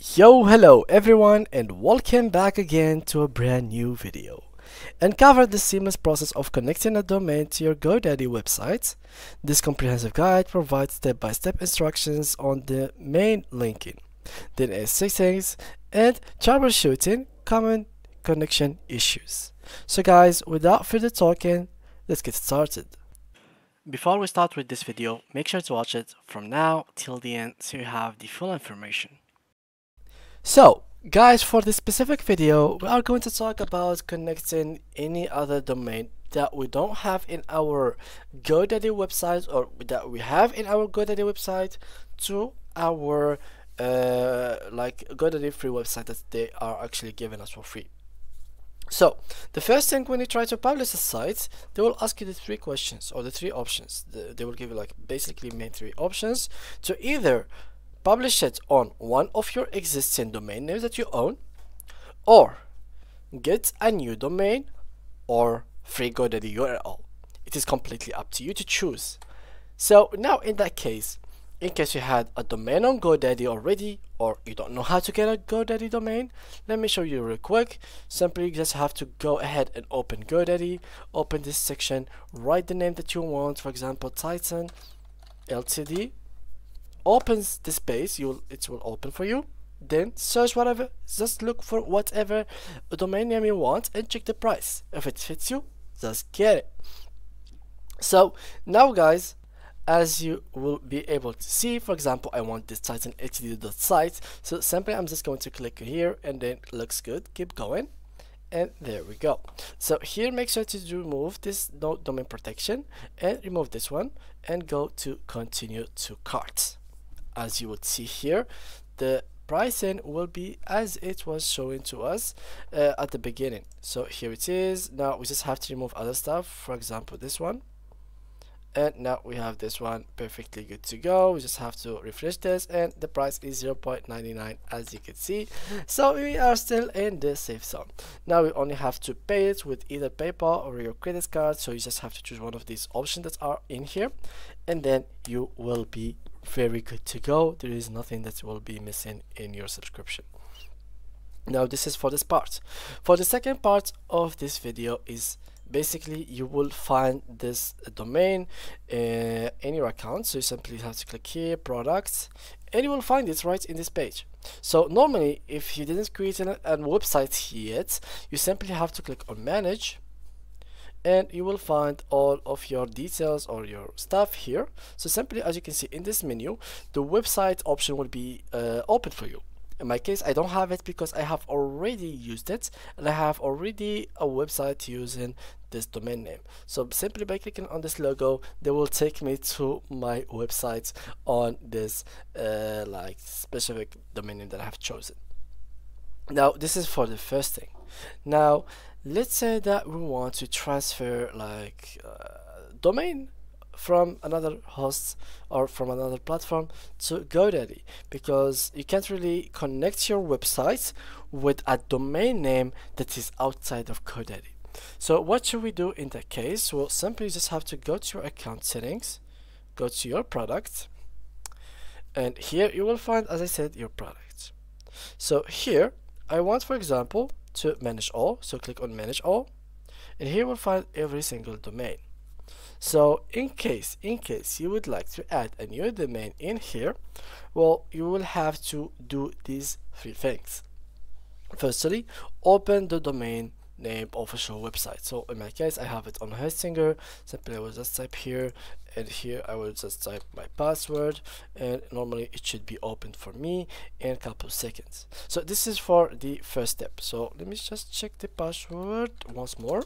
Yo, hello everyone and welcome back again to a brand new video. Uncover the seamless process of connecting a domain to your GoDaddy website. This comprehensive guide provides step-by-step -step instructions on domain linking, DNS settings, and troubleshooting common connection issues. So guys, without further talking, let's get started. Before we start with this video, make sure to watch it from now till the end so you have the full information. So, guys, for this specific video, we are going to talk about connecting any other domain that we don't have in our GoDaddy website or that we have in our GoDaddy website to our uh, like GoDaddy free website that they are actually giving us for free. So the first thing when you try to publish a site, they will ask you the three questions or the three options. The, they will give you like basically main three options to either publish it on one of your existing domain names that you own or get a new domain or free GoDaddy URL. It is completely up to you to choose. So now in that case, in case you had a domain on GoDaddy already or you don't know how to get a GoDaddy domain, let me show you real quick. Simply you just have to go ahead and open GoDaddy, open this section, write the name that you want, for example Titan LTD opens the space you it will open for you. Then search whatever just look for whatever domain name you want and check the price. If it fits you just get it. So now guys as you will be able to see for example I want this titan ltd.site so simply I'm just going to click here and then looks good. Keep going. And there we go. So here make sure to remove this no domain protection and remove this one and go to continue to cart as you would see here the pricing will be as it was showing to us uh, at the beginning. So here it is. Now we just have to remove other stuff for example this one. And now we have this one perfectly good to go. We just have to refresh this and the price is 0.99 as you can see. So we are still in the safe zone. Now we only have to pay it with either paypal or your credit card so you just have to choose one of these options that are in here and then you will be very good to go. There is nothing that will be missing in your subscription. Now this is for this part. For the second part of this video is basically you will find this domain uh, in your account. So you simply have to click here products and you will find it right in this page. So normally if you didn't create a, a website yet you simply have to click on manage and you will find all of your details or your stuff here. So simply as you can see in this menu the website option will be uh, open for you. In my case I don't have it because I have already used it and I have already a website using this domain name. So simply by clicking on this logo they will take me to my website on this uh, like specific domain name that I have chosen. Now this is for the first thing. Now let's say that we want to transfer like uh, domain from another host or from another platform to GoDaddy because you can't really connect your website with a domain name that is outside of GoDaddy. So what should we do in that case? Well, simply just have to go to your account settings, go to your product, and here you will find, as I said, your product. So here, I want, for example, to manage all, so click on manage all, and here we'll find every single domain. So in case, in case you would like to add a new domain in here, well, you will have to do these three things. Firstly, open the domain name official website. So in my case, I have it on Hostinger. Simply, I will just type here, and here I will just type my password, and normally it should be opened for me in a couple of seconds. So this is for the first step. So let me just check the password once more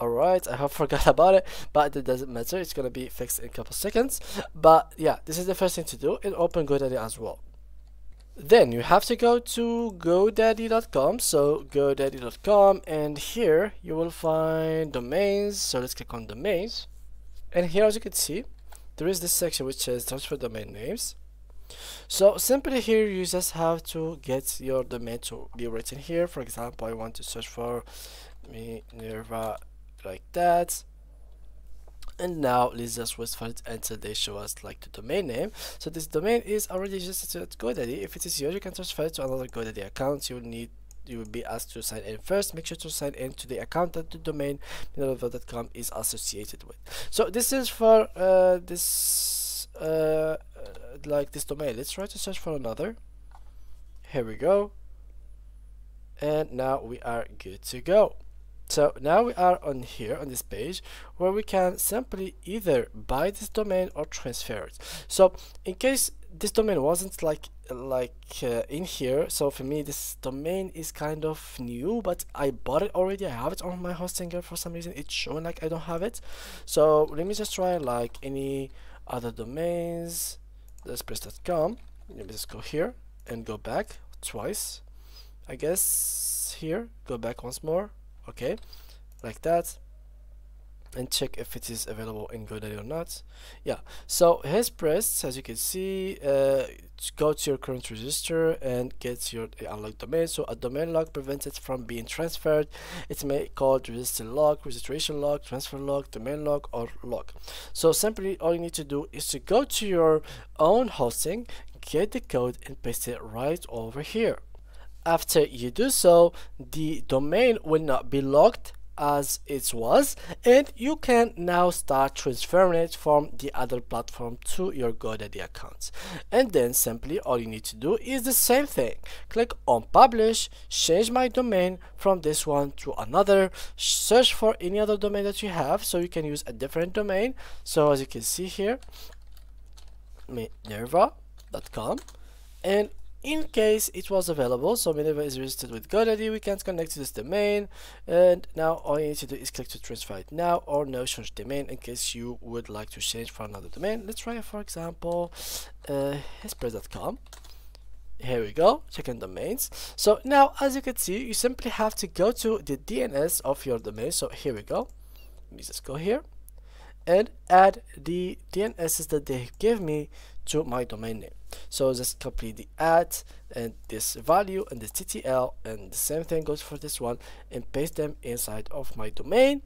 alright I have forgot about it but it doesn't matter it's gonna be fixed in a couple seconds but yeah this is the first thing to do and open GoDaddy as well then you have to go to godaddy.com so godaddy.com and here you will find domains. So let's click on domains. And here as you can see there is this section which says transfer domain names. So simply here you just have to get your domain to be written here. For example I want to search for Minerva like that and now let's just wait for it until they show us like the domain name. So this domain is already registered at GoDaddy. If it is yours you can transfer it to another GoDaddy account. You will need you will be asked to sign in first. Make sure to sign in to the account that the domain minerva.com is associated with. So this is for uh, this uh, uh, like this domain. Let's try to search for another. Here we go. And now we are good to go so now we are on here on this page where we can simply either buy this domain or transfer it. So in case this domain wasn't like like uh, in here so for me this domain is kind of new but I bought it already. I have it on my hosting for some reason. It's showing like I don't have it. So let me just try like any other domains. Let's press.com let me just go here and go back twice I guess here. Go back once more okay? Like that. And check if it is available in GoDaddy or not. Yeah. So his pressed as you can see uh, go to your current registrar and get your unlocked domain. So a domain lock prevents it from being transferred. It's may called registrar lock registration lock transfer lock domain lock or lock so simply all you need to do is to go to your own hosting get the code and paste it right over here after you do so, the domain will not be locked as it was and you can now start transferring it from the other platform to your GoDaddy account. And then simply all you need to do is the same thing. Click on publish change my domain from this one to another search for any other domain that you have so you can use a different domain. So as you can see here minerva.com and in case it was available. So Minerva is registered with GoDaddy we can't connect to this domain. And now all you need to do is click to transfer it now or no change domain in case you would like to change for another domain. Let's try for example uh, here we go checking domains. So now as you can see you simply have to go to the DNS of your domain. So here we go. Let me just go here and add the DNSs that they give me to my domain name. So just copy the at and this value and the ttl and the same thing goes for this one and paste them inside of my domain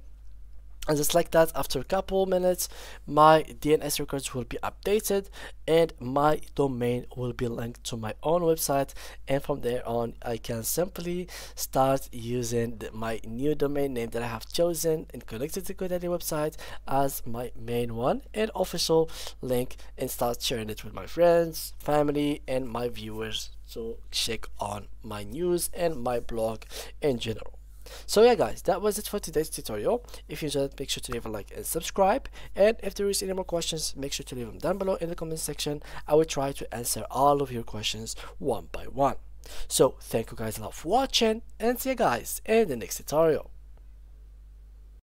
and just like that after a couple minutes my DNS records will be updated and my domain will be linked to my own website. And from there on I can simply start using the, my new domain name that I have chosen and connected to GoDaddy website as my main one and official link and start sharing it with my friends family and my viewers to check on my news and my blog in general so yeah guys that was it for today's tutorial. If you enjoyed make sure to leave a like and subscribe. And if there is any more questions make sure to leave them down below in the comment section. I will try to answer all of your questions one by one. So thank you guys a lot for watching and see you guys in the next tutorial